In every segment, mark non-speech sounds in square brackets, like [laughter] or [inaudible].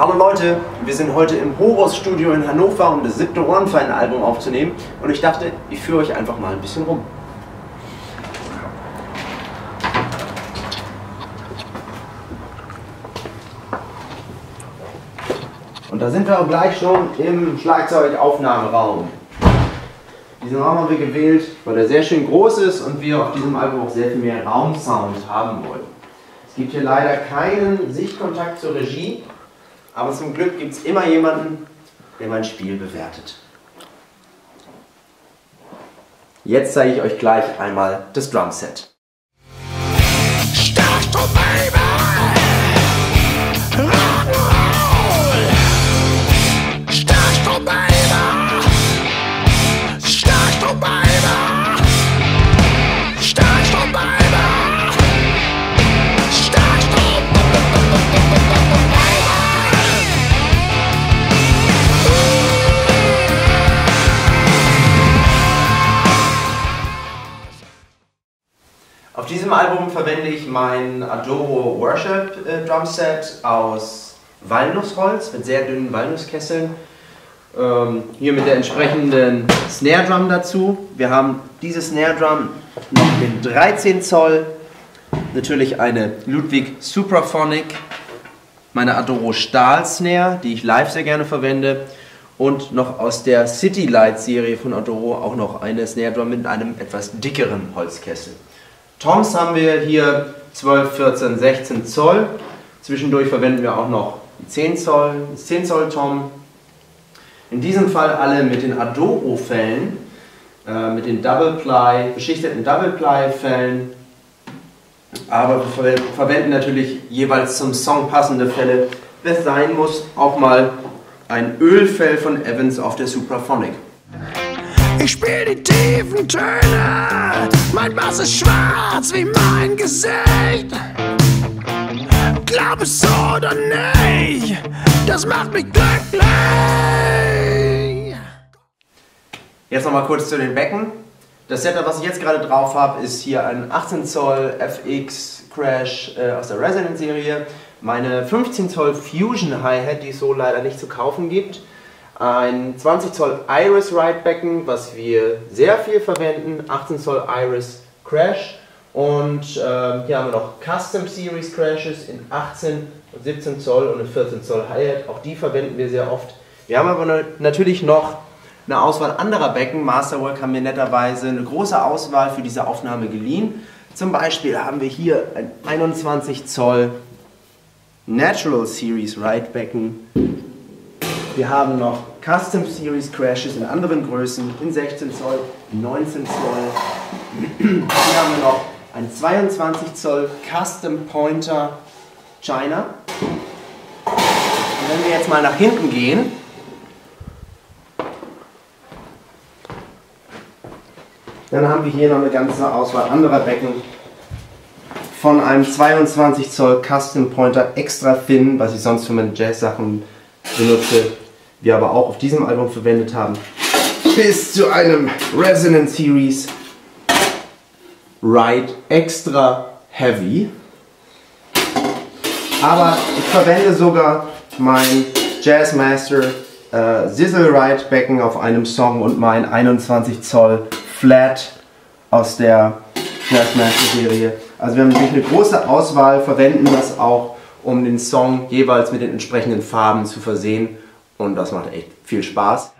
Hallo Leute, wir sind heute im Horus Studio in Hannover, um das siebte One-Fine-Album aufzunehmen und ich dachte, ich führe euch einfach mal ein bisschen rum. Und da sind wir auch gleich schon im Schlagzeugaufnahmeraum. Diesen Raum haben wir gewählt, weil er sehr schön groß ist und wir auf diesem Album auch sehr viel mehr Raumsound haben wollen. Es gibt hier leider keinen Sichtkontakt zur Regie, aber zum Glück gibt es immer jemanden, der mein Spiel bewertet. Jetzt zeige ich euch gleich einmal das Drumset. Auf diesem Album verwende ich mein Adoro Worship äh, Drumset aus Walnussholz mit sehr dünnen Walnusskesseln. Ähm, hier mit der entsprechenden Snare Drum dazu. Wir haben diese Snare Drum noch in 13 Zoll. Natürlich eine Ludwig Supraphonic, meine Adoro Stahl Snare, die ich live sehr gerne verwende. Und noch aus der City Light Serie von Adoro auch noch eine Snare Drum mit einem etwas dickeren Holzkessel. Toms haben wir hier 12, 14, 16 Zoll. Zwischendurch verwenden wir auch noch 10 Zoll, 10 Zoll Tom. In diesem Fall alle mit den Adoro-Fällen, äh, mit den Double Ply, beschichteten Double Ply Fällen. Aber wir verwenden natürlich jeweils zum Song passende Fälle. Wenn sein muss, auch mal ein Ölfell von Evans auf der Supraphonic. Ich spiel die tiefen Töne, mein Bass ist schwarz wie mein Gesicht. Glaub es oder nicht, das macht mich glücklich. Jetzt nochmal kurz zu den Becken. Das Setup, was ich jetzt gerade drauf habe, ist hier ein 18 Zoll FX Crash äh, aus der Resonance Serie. Meine 15 Zoll Fusion Hi-Hat, die es so leider nicht zu kaufen gibt ein 20 Zoll Iris Ride Becken, was wir sehr viel verwenden, 18 Zoll Iris Crash und äh, hier haben wir noch Custom Series Crashes in 18 und 17 Zoll und in 14 Zoll Hi-Hat, auch die verwenden wir sehr oft. Wir haben aber natürlich noch eine Auswahl anderer Becken. Masterwork haben mir netterweise eine große Auswahl für diese Aufnahme geliehen. Zum Beispiel haben wir hier ein 21 Zoll Natural Series Ride Becken wir haben noch Custom Series Crashes in anderen Größen, in 16 Zoll, 19 Zoll. Hier haben wir noch ein 22 Zoll Custom Pointer China. Und wenn wir jetzt mal nach hinten gehen, dann haben wir hier noch eine ganze Auswahl anderer Becken von einem 22 Zoll Custom Pointer Extra Thin, was ich sonst für meine Jazz-Sachen benutze, wir aber auch auf diesem Album verwendet haben, bis zu einem Resonance Series Ride Extra Heavy. Aber ich verwende sogar mein Jazzmaster äh, Sizzle Ride Becken auf einem Song und mein 21 Zoll Flat aus der Jazzmaster Serie. Also wir haben natürlich eine große Auswahl, verwenden das auch, um den Song jeweils mit den entsprechenden Farben zu versehen und das macht echt viel Spaß.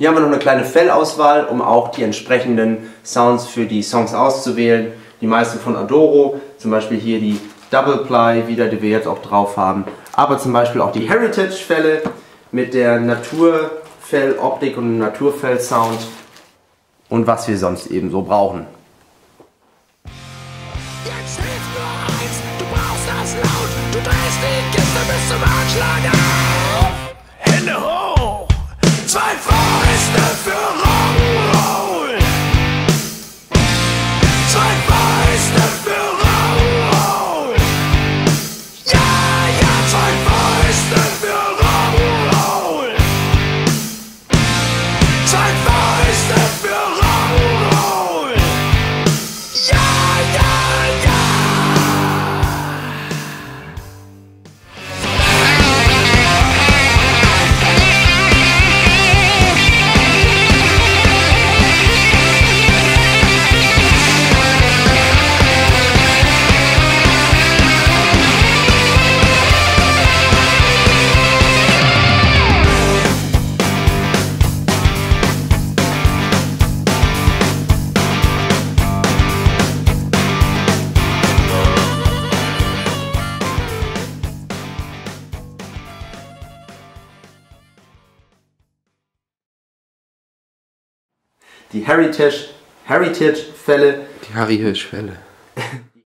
Hier haben wir noch eine kleine Fellauswahl, um auch die entsprechenden Sounds für die Songs auszuwählen. Die meisten von Adoro, zum Beispiel hier die Double Ply wieder, die wir jetzt auch drauf haben. Aber zum Beispiel auch die Heritage-Fälle mit der Naturfell-Optik und Naturfell-Sound und was wir sonst eben so brauchen. Jetzt hilft nur eins, du brauchst das laut, du drehst die Kiste bis zum Anschlag die Heritage, Heritage Fälle. Die Harry Hirsch-Fälle. [laughs]